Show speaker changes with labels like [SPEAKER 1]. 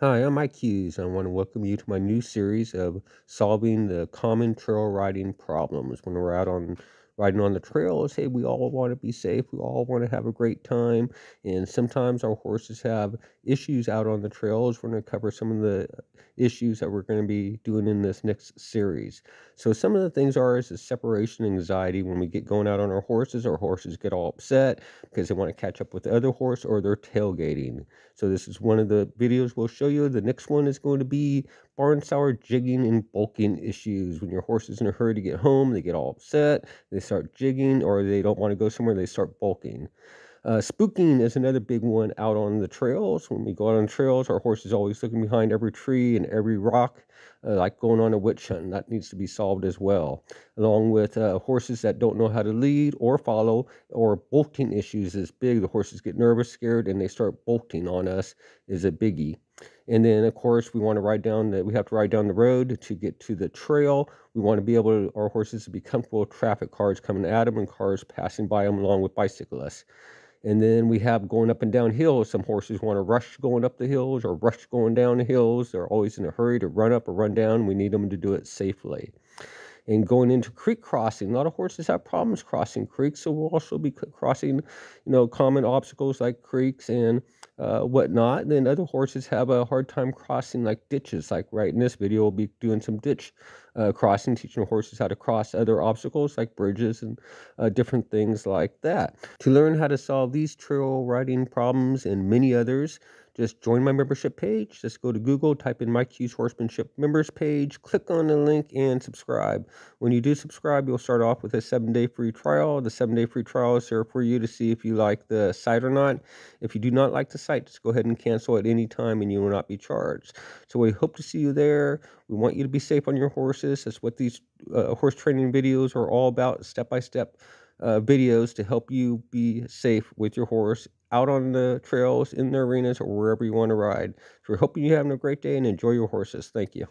[SPEAKER 1] Hi, I'm Mike Hughes. I want to welcome you to my new series of solving the common trail riding problems. When we're out on riding on the trails, hey, we all want to be safe. We all want to have a great time. And sometimes our horses have issues out on the trails. We're going to cover some of the uh, issues that we're going to be doing in this next series. So some of the things are is the separation anxiety. When we get going out on our horses, our horses get all upset because they want to catch up with the other horse or they're tailgating. So this is one of the videos we'll show you. The next one is going to be barn sour jigging and bulking issues. When your horse is in a hurry to get home, they get all upset, they start jigging, or they don't want to go somewhere, they start bulking. Uh, spooking is another big one out on the trails. When we go out on trails, our horse is always looking behind every tree and every rock, uh, like going on a witch hunt. That needs to be solved as well. Along with uh, horses that don't know how to lead or follow, or bolting issues is big. The horses get nervous, scared, and they start bolting on us is a biggie. And then, of course, we want to ride down the, we have to ride down the road to get to the trail. We want to be able to, our horses to be comfortable with traffic cars coming at them and cars passing by them along with bicyclists. And then we have going up and down hills. Some horses want to rush going up the hills or rush going down the hills. They're always in a hurry to run up or run down. We need them to do it safely. And going into creek crossing, a lot of horses have problems crossing creeks, so we'll also be crossing, you know, common obstacles like creeks and uh, whatnot. And then other horses have a hard time crossing like ditches. Like right in this video, we'll be doing some ditch uh, crossing, teaching horses how to cross other obstacles like bridges and uh, different things like that. To learn how to solve these trail riding problems and many others, just join my membership page. Just go to Google, type in Mike Hughes Horsemanship members page, click on the link, and subscribe. When you do subscribe, you'll start off with a seven day free trial. The seven day free trial is there for you to see if you like the site or not. If you do not like the site, just go ahead and cancel at any time and you will not be charged. So we hope to see you there. We want you to be safe on your horses. That's what these uh, horse training videos are all about, step by step uh, videos to help you be safe with your horse out on the trails, in the arenas, or wherever you want to ride. So we're hoping you're having a great day and enjoy your horses. Thank you.